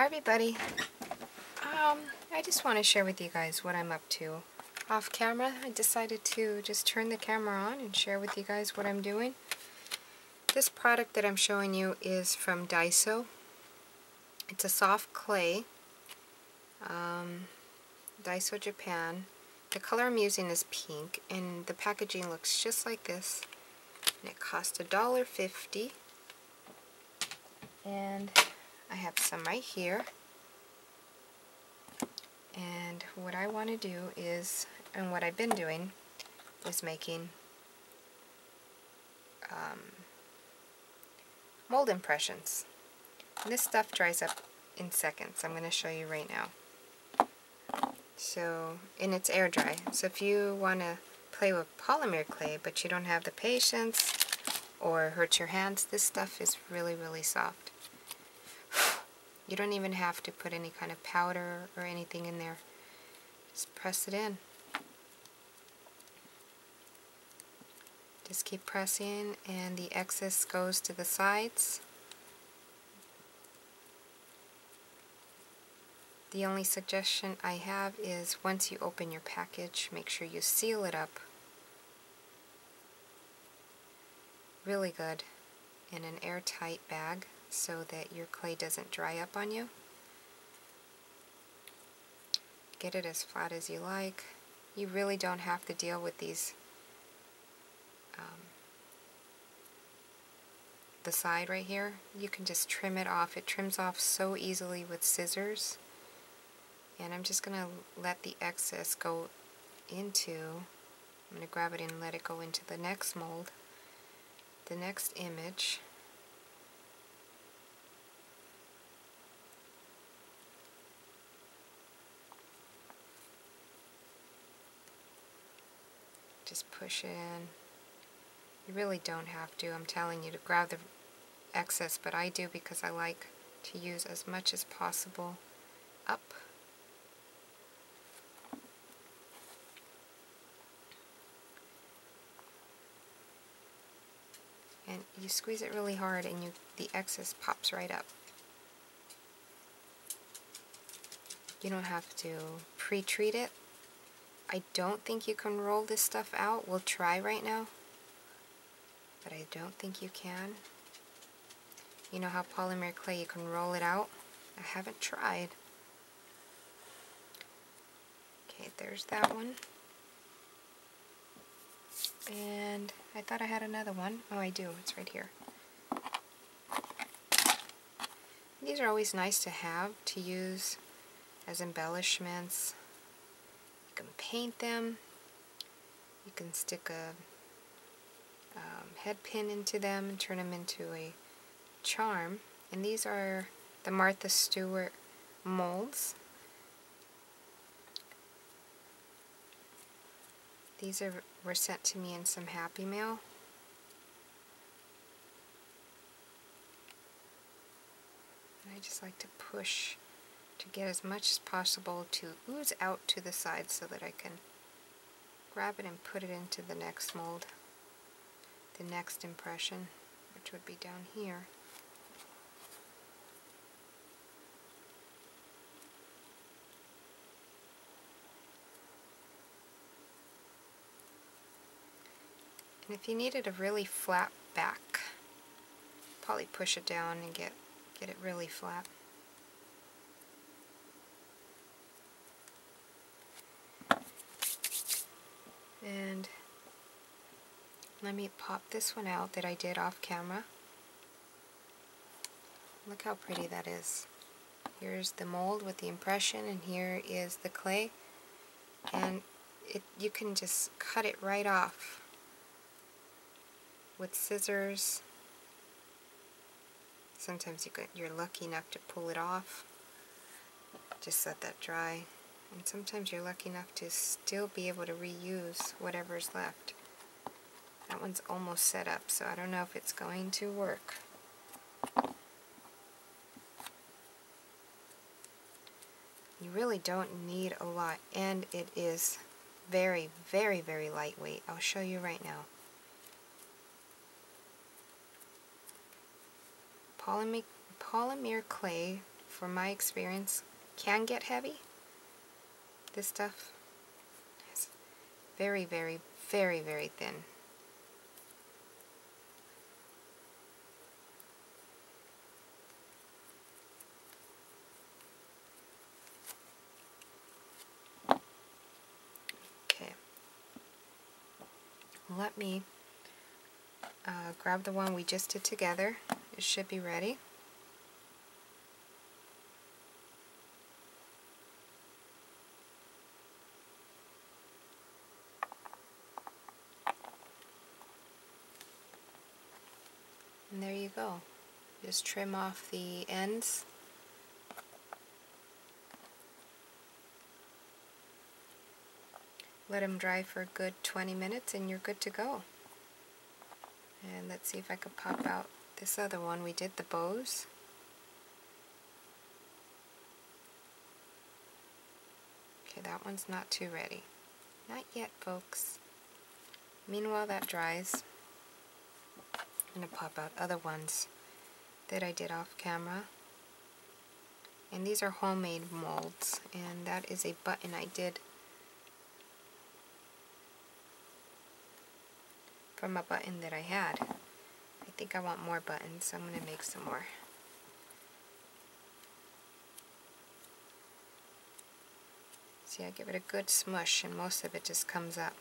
Hi everybody. Um, I just want to share with you guys what I'm up to. Off camera, I decided to just turn the camera on and share with you guys what I'm doing. This product that I'm showing you is from Daiso. It's a soft clay. Um, Daiso Japan. The color I'm using is pink and the packaging looks just like this. And it cost $1.50. And I have some right here. And what I want to do is, and what I've been doing, is making um, mold impressions. And this stuff dries up in seconds. I'm going to show you right now. So, and it's air dry. So if you want to play with polymer clay, but you don't have the patience or hurt your hands, this stuff is really, really soft. You don't even have to put any kind of powder or anything in there. Just press it in. Just keep pressing and the excess goes to the sides. The only suggestion I have is once you open your package, make sure you seal it up really good in an airtight bag so that your clay doesn't dry up on you. Get it as flat as you like. You really don't have to deal with these um, the side right here. You can just trim it off. It trims off so easily with scissors. And I'm just going to let the excess go into, I'm going to grab it and let it go into the next mold, the next image. Just push in. You really don't have to. I'm telling you to grab the excess, but I do because I like to use as much as possible up. And you squeeze it really hard and you the excess pops right up. You don't have to pre-treat it I don't think you can roll this stuff out. We'll try right now. But I don't think you can. You know how polymer clay, you can roll it out? I haven't tried. Okay, there's that one. And I thought I had another one. Oh, I do. It's right here. These are always nice to have, to use as embellishments can paint them. You can stick a um, head pin into them and turn them into a charm. And these are the Martha Stewart molds. These are were sent to me in some Happy Mail. And I just like to push to get as much as possible to ooze out to the side so that I can grab it and put it into the next mold, the next impression, which would be down here. And if you needed a really flat back, probably push it down and get, get it really flat. And let me pop this one out that I did off camera. Look how pretty that is. Here's the mold with the impression and here is the clay. And it, you can just cut it right off with scissors. Sometimes you get, you're lucky enough to pull it off. Just let that dry. And sometimes you're lucky enough to still be able to reuse whatever's left. That one's almost set up, so I don't know if it's going to work. You really don't need a lot, and it is very, very, very lightweight. I'll show you right now. Polymer, polymer clay from my experience, can get heavy. This stuff is very, very, very, very thin. Okay. Let me uh, grab the one we just did together. It should be ready. And there you go. Just trim off the ends. Let them dry for a good 20 minutes and you're good to go. And let's see if I could pop out this other one. We did the bows. Okay, that one's not too ready. Not yet, folks. Meanwhile, that dries. I'm going to pop out other ones that I did off camera. And these are homemade molds. And that is a button I did from a button that I had. I think I want more buttons, so I'm going to make some more. See, I give it a good smush and most of it just comes up.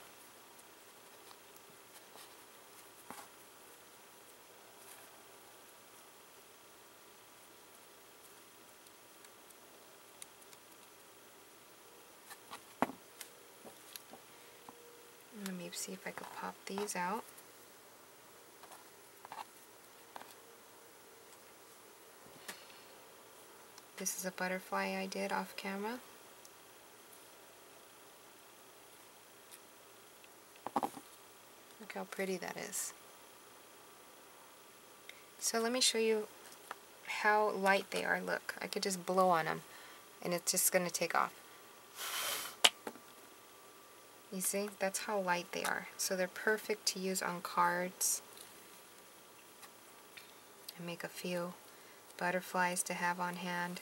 Let me see if I could pop these out. This is a butterfly I did off camera. Look how pretty that is. So let me show you how light they are. Look, I could just blow on them and it's just going to take off. You see, that's how light they are. So they're perfect to use on cards. And make a few butterflies to have on hand.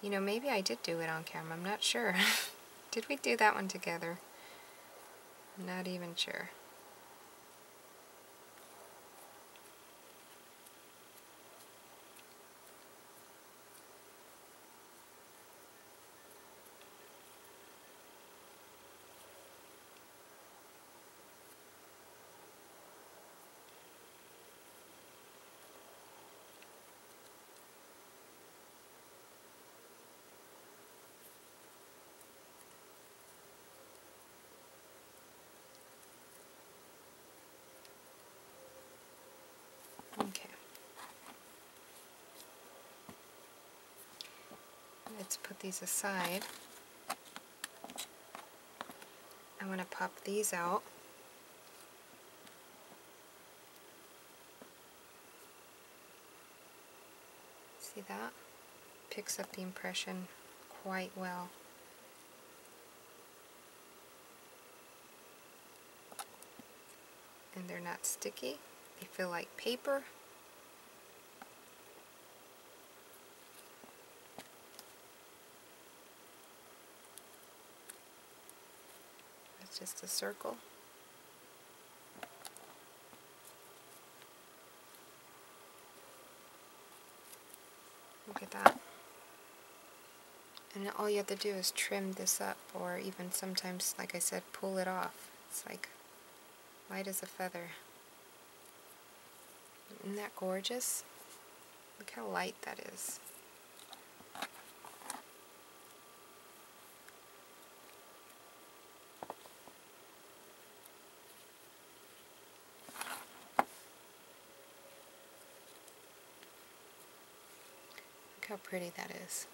You know, maybe I did do it on camera. I'm not sure. did we do that one together? I'm not even sure. Okay. Let's put these aside. I'm going to pop these out. See that? Picks up the impression quite well. And they're not sticky. They feel like paper. It's just a circle. Look at that. And all you have to do is trim this up or even sometimes, like I said, pull it off. It's like light as a feather. Isn't that gorgeous? Look how light that is. Look how pretty that is.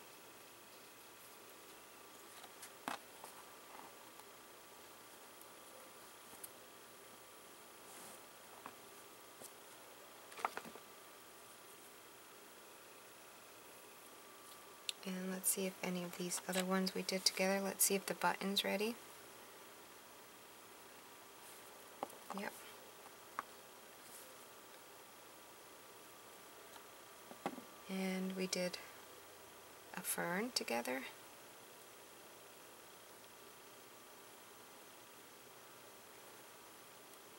And let's see if any of these other ones we did together, let's see if the button's ready. Yep. And we did a fern together.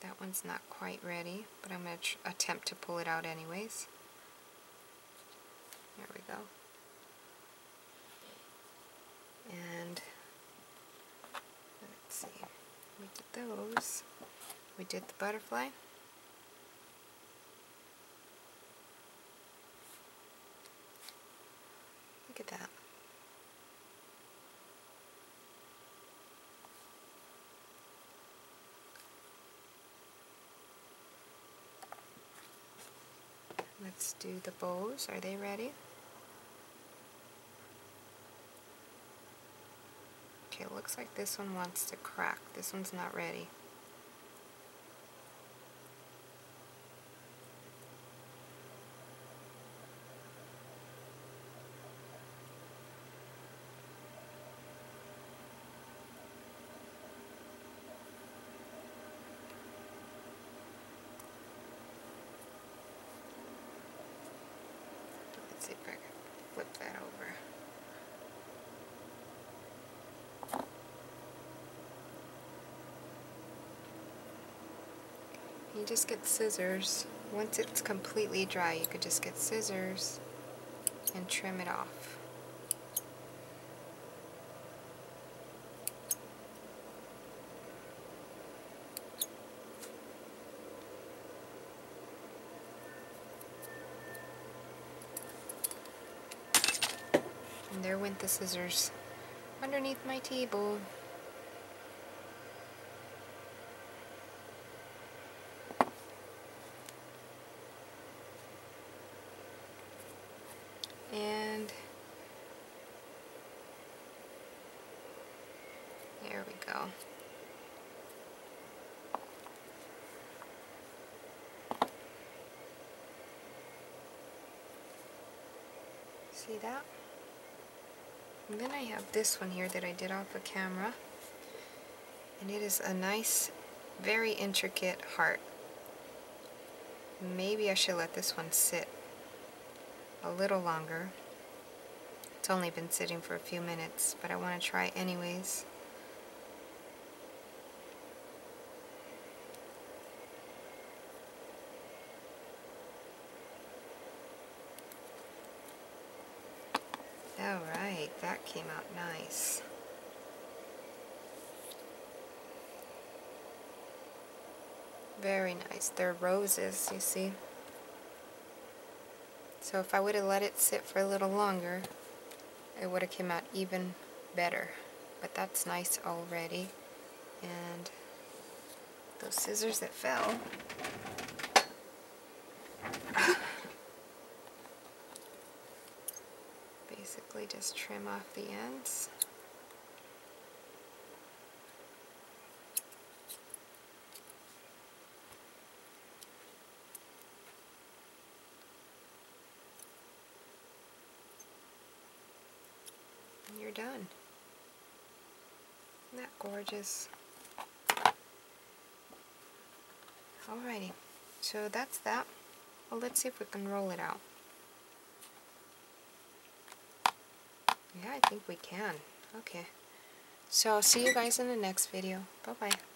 That one's not quite ready, but I'm going to attempt to pull it out anyways. There we go. And let's see, we did those. We did the butterfly. Look at that. Let's do the bows. Are they ready? Okay, looks like this one wants to crack. This one's not ready. Let's see if I can flip that over. You just get scissors. Once it's completely dry, you could just get scissors and trim it off. And there went the scissors underneath my table. And there we go. See that? And then I have this one here that I did off a of camera. And it is a nice, very intricate heart. Maybe I should let this one sit a little longer. It's only been sitting for a few minutes, but I want to try anyways. Alright, that came out nice. Very nice. They're roses, you see. So if I would have let it sit for a little longer, it would have came out even better. But that's nice already. And those scissors that fell basically just trim off the ends. And you're done. Isn't that gorgeous? Alrighty, so that's that. Well, let's see if we can roll it out. Yeah, I think we can. Okay. So I'll see you guys in the next video. Bye-bye.